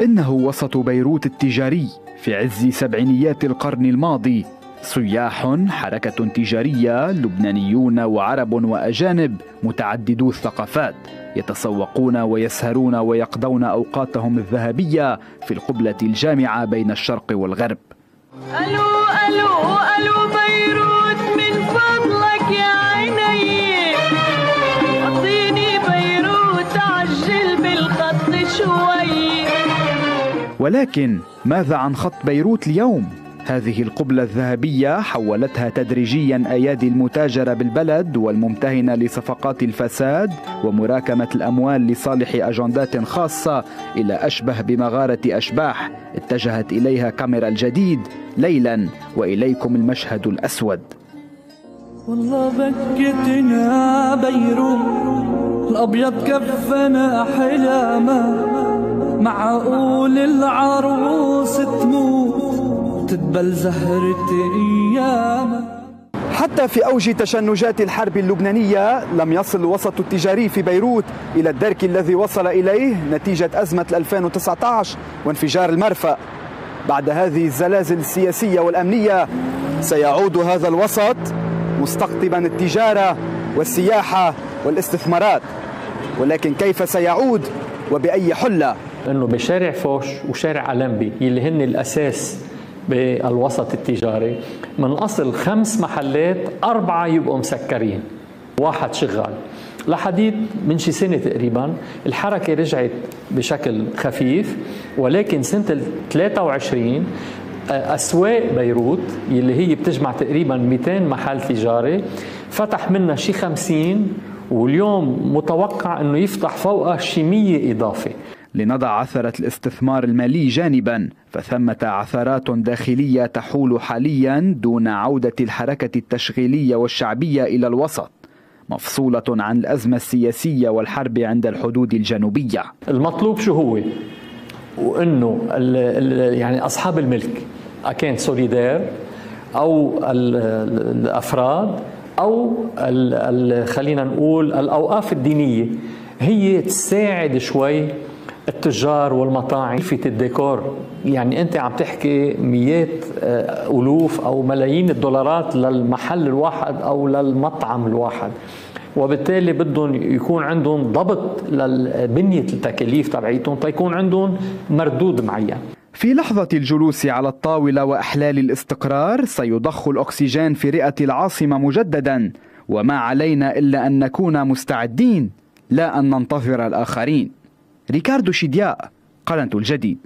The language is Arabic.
إنه وسط بيروت التجاري في عز سبعينيات القرن الماضي سياح حركة تجارية لبنانيون وعرب وأجانب متعددو الثقافات يتسوقون ويسهرون ويقضون أوقاتهم الذهبية في القبلة الجامعة بين الشرق والغرب. ألو ألو ألو بيروت من فضلك يا عيني. ولكن ماذا عن خط بيروت اليوم؟ هذه القبلة الذهبية حولتها تدريجيا أيادي المتاجرة بالبلد والممتهنة لصفقات الفساد ومراكمة الأموال لصالح أجندات خاصة إلى أشبه بمغارة أشباح اتجهت إليها كاميرا الجديد ليلا وإليكم المشهد الأسود والله بكتنا بيروت الأبيض كفنا حلاما تدبل زهرة أيامها حتى في أوج تشنجات الحرب اللبنانية لم يصل الوسط التجاري في بيروت إلى الدرك الذي وصل إليه نتيجة أزمة 2019 وانفجار المرفأ. بعد هذه الزلازل السياسية والأمنية سيعود هذا الوسط مستقطبا التجارة والسياحة والاستثمارات. ولكن كيف سيعود وبأي حلة؟ انه بشارع فوش وشارع ألمبي اللي هن الأساس بالوسط التجاري. من أصل خمس محلات أربعة يبقوا مسكرين. واحد شغال. لحديد من شي سنة تقريبا الحركة رجعت بشكل خفيف ولكن سنة ال 23 أسواق بيروت اللي هي بتجمع تقريبا 200 محل تجاري فتح منها شي 50 واليوم متوقع إنه يفتح فوقها شي 100 إضافة. لنضع عثرة الاستثمار المالي جانبا فثمة عثرات داخلية تحول حاليا دون عودة الحركة التشغيلية والشعبية إلى الوسط مفصولة عن الأزمة السياسية والحرب عند الحدود الجنوبية المطلوب شو هو؟ ال يعني أصحاب الملك اكان سوليدير أو ال الأفراد أو ال خلينا نقول الأوقاف الدينية هي تساعد شوي التجار والمطاعم في الديكور. يعني أنت عم تحكي مئات ألوف أو ملايين الدولارات للمحل الواحد أو للمطعم الواحد. وبالتالي بدهم يكون عندهم ضبط لبنيه التكاليف تبعيتهم تيكون عندهم مردود معين. في لحظة الجلوس على الطاولة وإحلال الاستقرار سيضخ الأكسجين في رئة العاصمة مجددا. وما علينا إلا أن نكون مستعدين لا أن ننتظر الآخرين. ريكاردو شيدياء قناة الجديد.